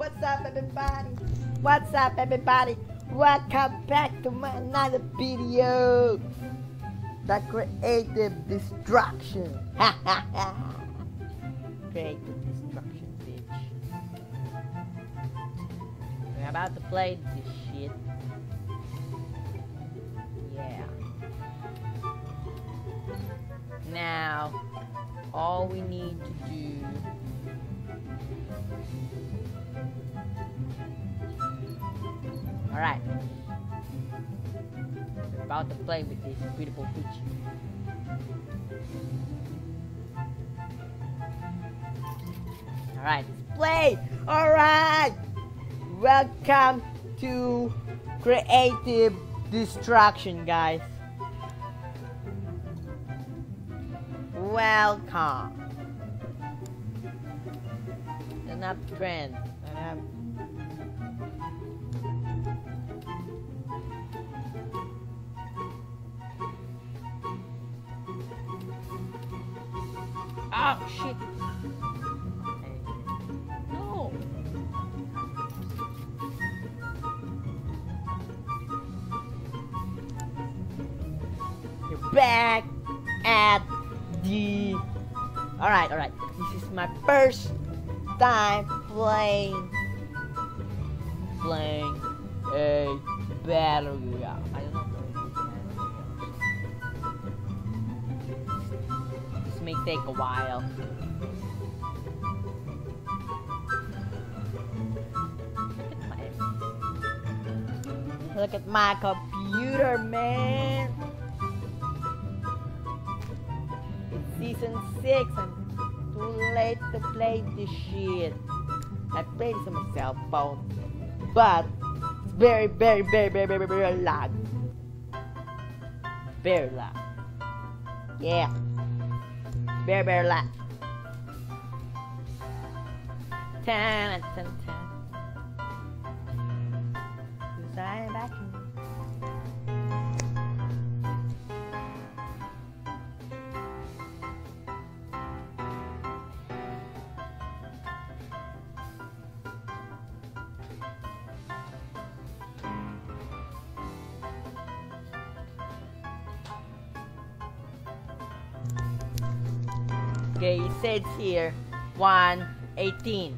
What's up, everybody? What's up, everybody? Welcome back to my another video. The creative destruction. Creative destruction, bitch. We're about to play this shit. Yeah. Now, all we need to do Alright. About to play with this beautiful creature. Alright, let's play! Alright! Welcome to Creative Destruction, guys. Welcome. An uptrend. Oh shit! No! You're back at the. Alright, alright. This is my first time playing. Playing a battle take a while. Look at my, computer, man. It's season six. I'm too late to play this shit. I played this on my cell phone, but it's very, very, very, very, very, very. Very. Yeah. Very, loud. Tan, tan, tan. Cause Okay, it says here 118.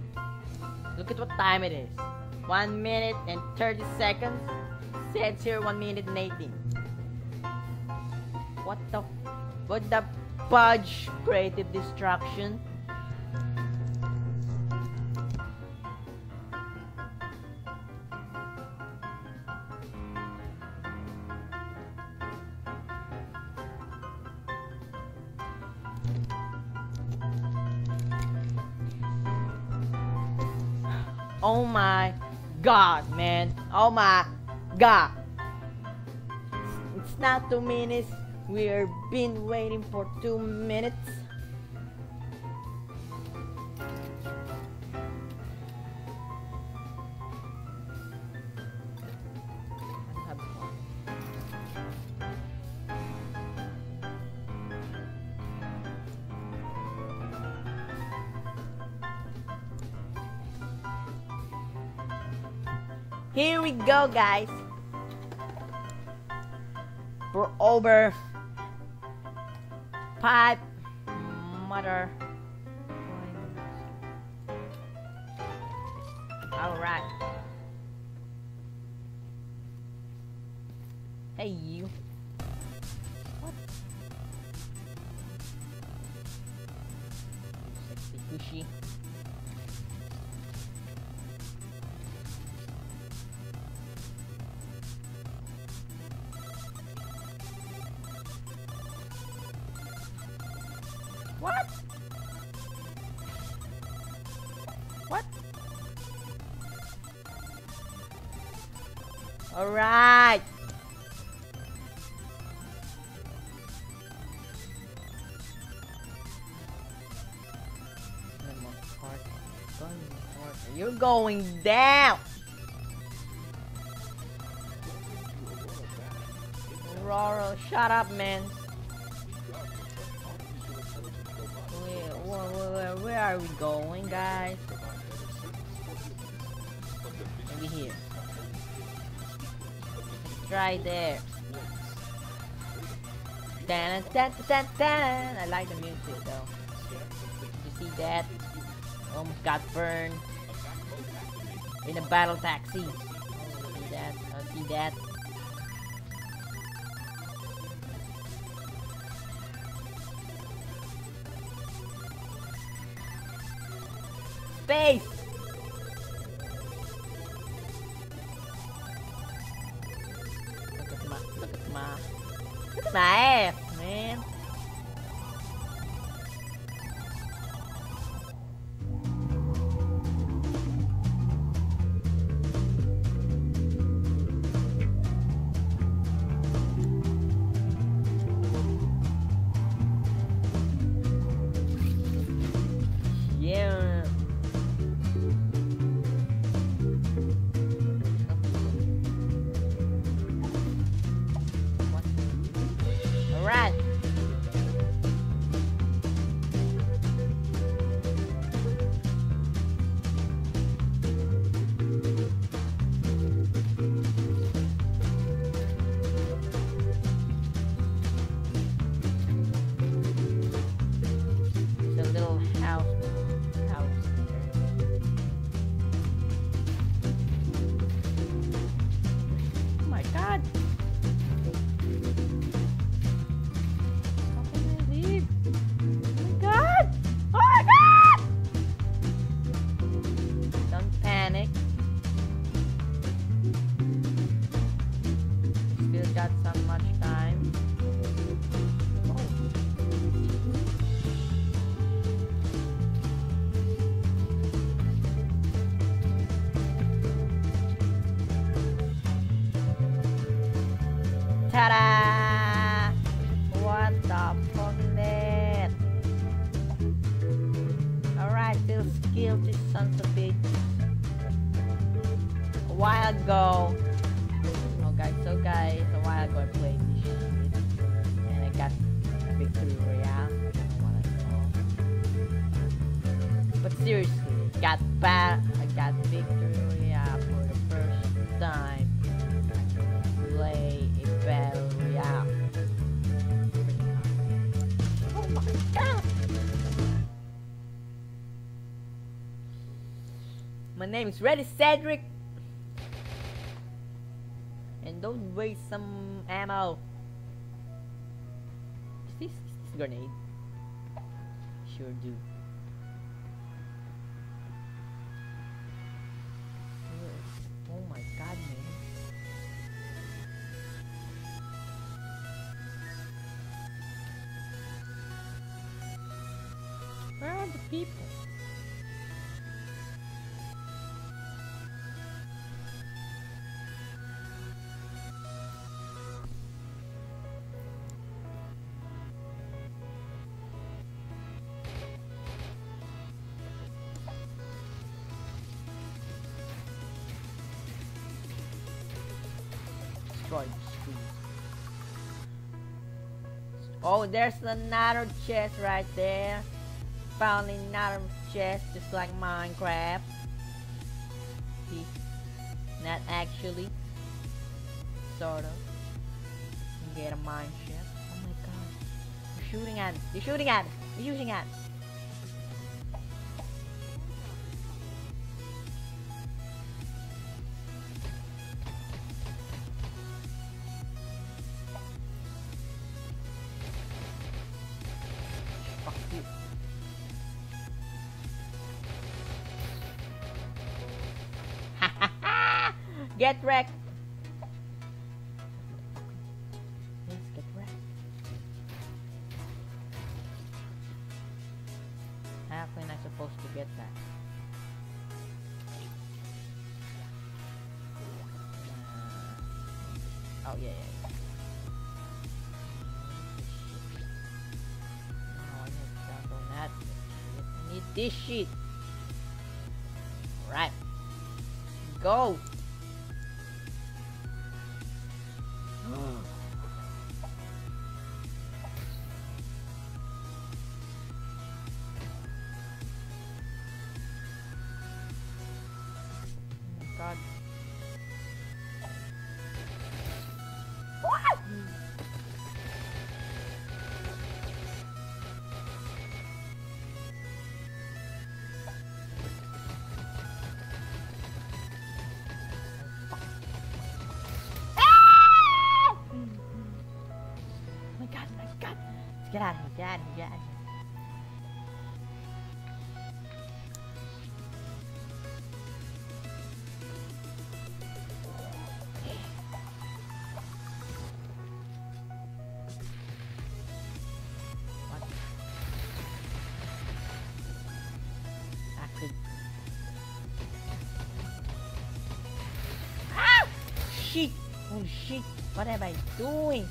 Look at what time it is. 1 minute and 30 seconds. It says here 1 minute and 18. What the what the fudge creative destruction? Oh my god. It's not two minutes. We've been waiting for two minutes. Here we go, guys. For over five mother. All right. Hey, you. What? Sexy All right. You're going down. Roro, shut up, man. Where, where, where, where are we going, guys? Right there. Dun, dun, dun, dun, I like the music though. You see that? Almost got burned in a battle taxi. see that? I see that. Space! Name is Redy Cedric. And don't waste some ammo. Is this, is this grenade? Sure do. Oh, oh my god, man. Where are the people? Oh, there's another chest right there. Found another chest just like Minecraft. Not actually. Sort of. Get a mine shaft. Oh my god. You're shooting at. You're shooting at. You're shooting at. Get wrecked. What am I doing?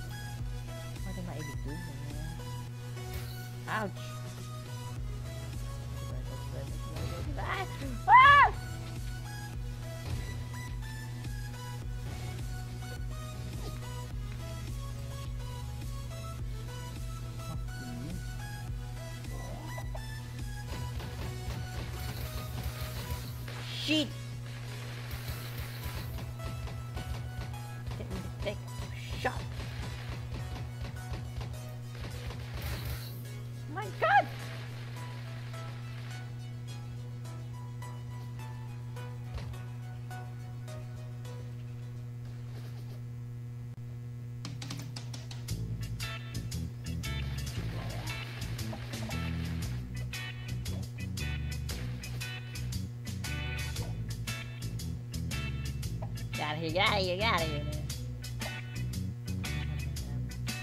Out of here, get out of here, get out of here, man.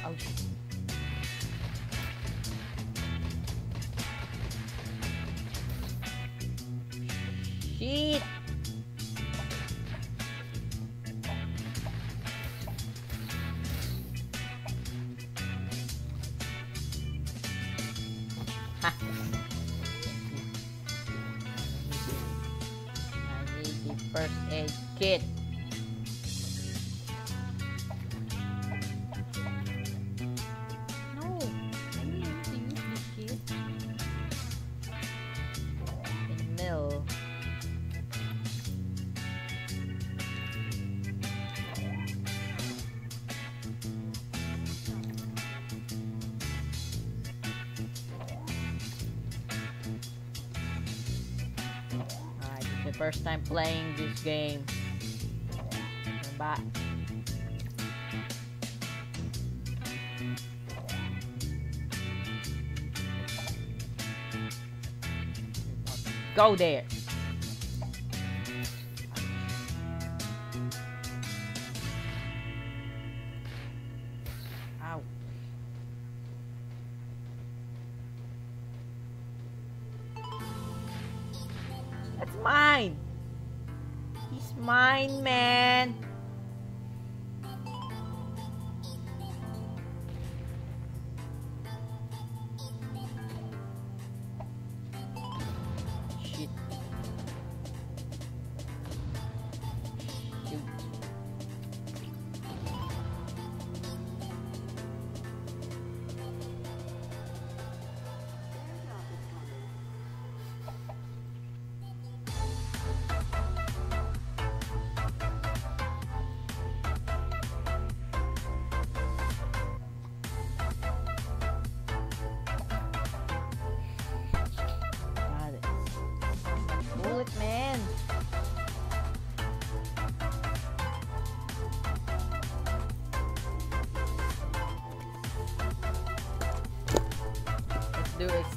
Oh, shit. Shit! First aid kit. First time playing this game. Bye. Go there.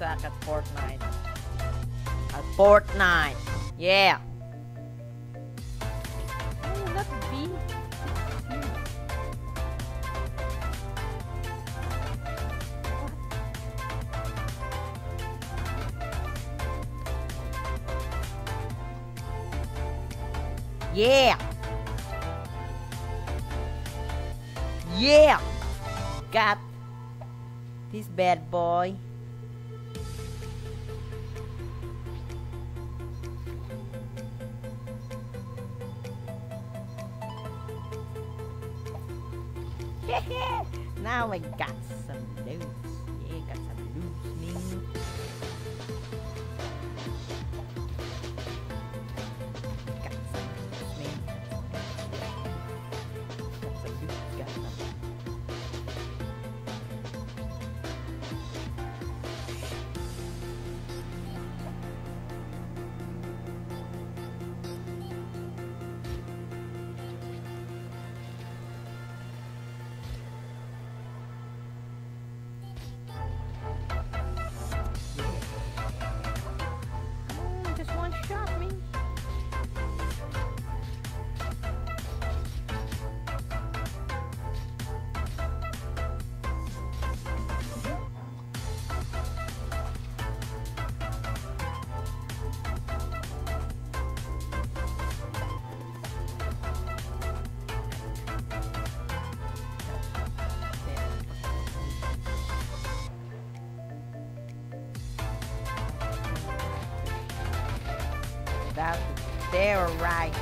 Exact at Fortnite. At Fortnite. Yeah. Oh, not B. Yeah. Yeah. Got this bad boy. Now I That's they're right.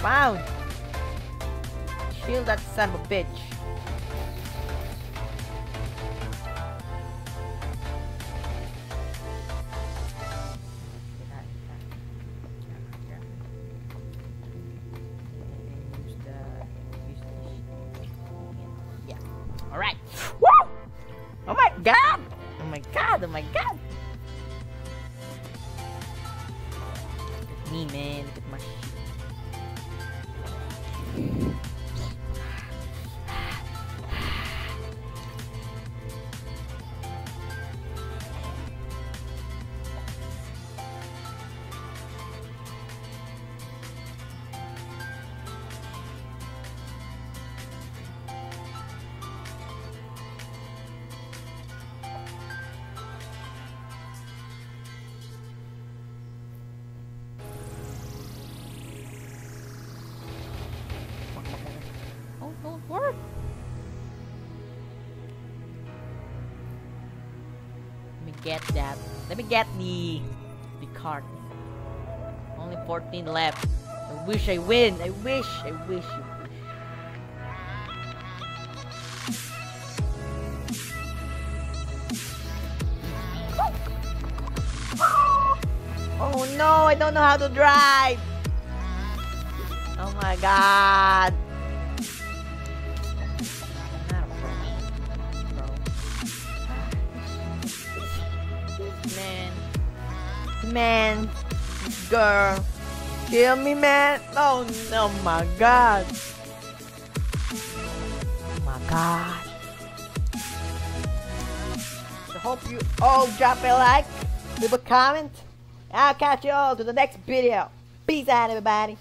Found. Kill that son of a bitch. Alright. Woo! Oh my god! Oh my god, oh my god! Get that. Let me get the the card. Only 14 left. I wish I win. I wish. I wish. I wish. Oh no, I don't know how to drive. Oh my god. Man. Girl. Kill me, man. Oh, no, my God. Oh, my God. I hope you all drop a like, leave a comment. I'll catch you all to the next video. Peace out, everybody.